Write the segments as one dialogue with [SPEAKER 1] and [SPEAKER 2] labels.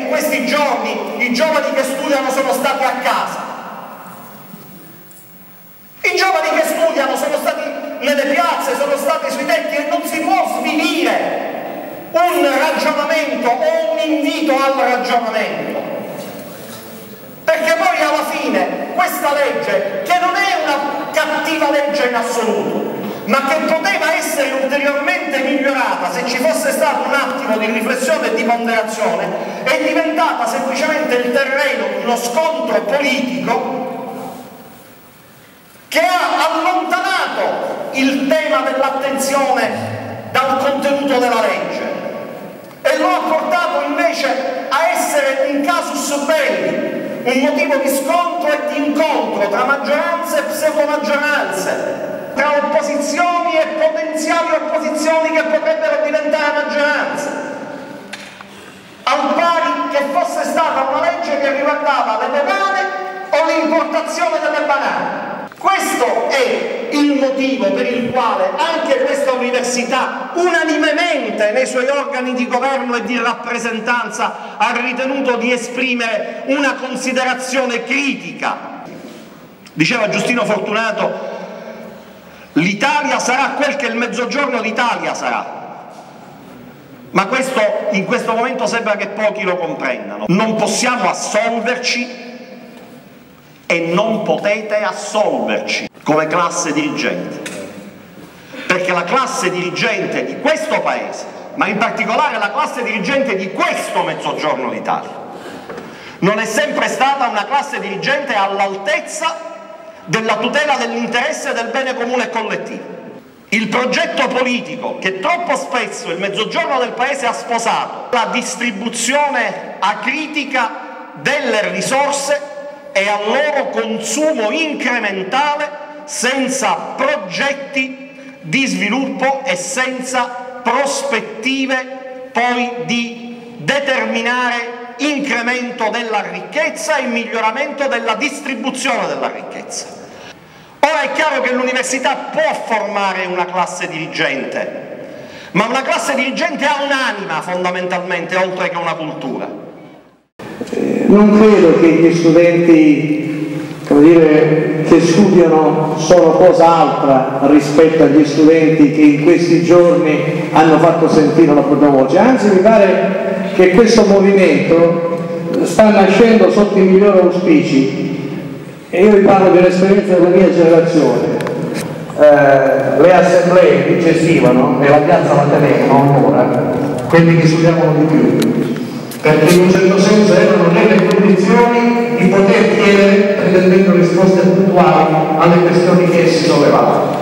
[SPEAKER 1] in questi giorni i giovani che studiano sono stati a casa? I giovani che studiano sono stati nelle piazze, sono stati sui tetti e non si può svilire un ragionamento o un invito al ragionamento. Perché poi alla fine questa legge, che non è una cattiva legge in assoluto, ma che poteva essere ulteriormente se ci fosse stato un attimo di riflessione e di ponderazione, è diventata semplicemente il terreno di uno scontro politico che ha allontanato il tema dell'attenzione dal contenuto della legge e lo ha portato invece a essere un casus belli, un motivo di scontro e di incontro tra maggioranze e pseudomaggioranze, tra opposizioni e potenziali opposizioni che potrebbero diventare maggioranze, al pari che fosse stata una legge che riguardava le banane o l'importazione delle banane. Questo è il motivo per il quale anche questa università unanimemente nei suoi organi di governo e di rappresentanza ha ritenuto di esprimere una considerazione critica. Diceva Giustino Fortunato, l'Italia sarà quel che il mezzogiorno d'Italia sarà. Ma questo in questo momento sembra che pochi lo comprendano. Non possiamo assolverci e non potete assolverci come classe dirigente. Perché la classe dirigente di questo Paese, ma in particolare la classe dirigente di questo mezzogiorno d'Italia, non è sempre stata una classe dirigente all'altezza della tutela dell'interesse del bene comune e collettivo. Il progetto politico che troppo spesso il mezzogiorno del Paese ha sposato, la distribuzione acritica delle risorse e al loro consumo incrementale senza progetti di sviluppo e senza prospettive poi di determinare incremento della ricchezza e miglioramento della distribuzione della ricchezza. Ora è chiaro che l'università può formare una classe dirigente, ma una classe dirigente ha un'anima fondamentalmente, oltre che una cultura.
[SPEAKER 2] Non credo che gli studenti dire, che studiano sono cosa altra rispetto agli studenti che in questi giorni hanno fatto sentire la propria voce, anzi mi pare che questo movimento sta nascendo sotto i migliori auspici e io vi parlo dell'esperienza della mia generazione. Eh, le assemblee che gestivano e la piazza la tenevano ancora quelli che studiavano di più perché in un certo senso erano nelle condizioni di poter chiedere pretendendo risposte puntuali alle questioni che essi sollevavano.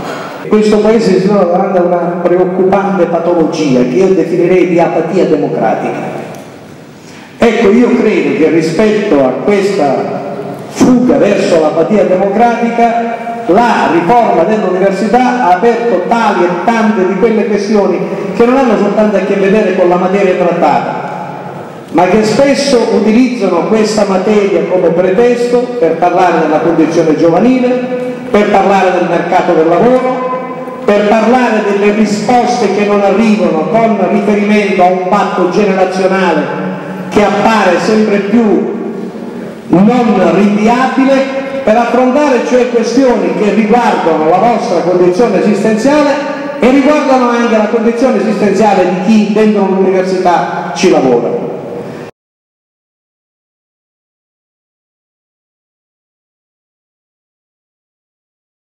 [SPEAKER 3] Questo Paese si trova davanti a una preoccupante patologia che io definirei di apatia democratica. Ecco, io credo che rispetto a questa fuga verso l'apatia democratica la riforma dell'università ha aperto tali e tante di quelle questioni che non hanno soltanto a che vedere con la materia trattata, ma che spesso utilizzano questa materia come pretesto per parlare della condizione giovanile, per parlare del mercato del lavoro, per parlare delle risposte che non arrivano con riferimento a un patto generazionale che appare sempre più non rinviabile, per affrontare cioè questioni che riguardano la vostra condizione esistenziale e riguardano anche la condizione esistenziale di chi dentro l'università ci lavora.